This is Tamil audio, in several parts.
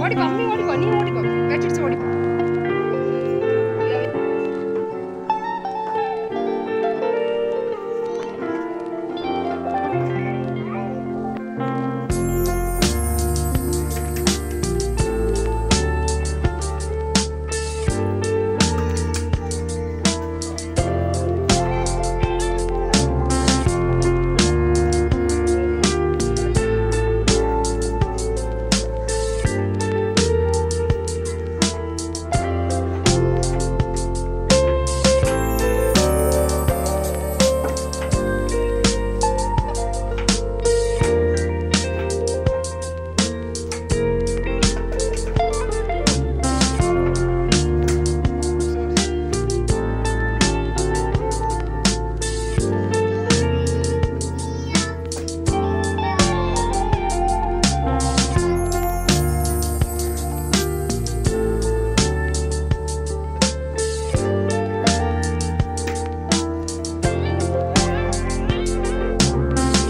ஓடிப்பா அம்மி ஓடிப்பா நீ ஓடிப்பா வெச்சிடுச்சு ஓடிப்பா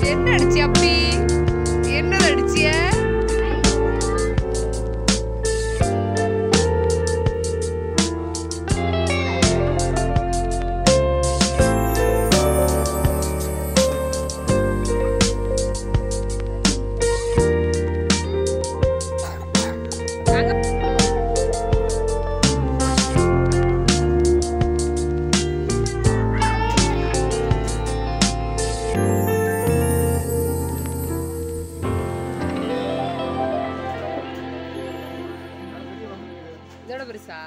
என்ன அடிச்சி அப்படி? என்ன அடிச்சிய? இதோட பெருசா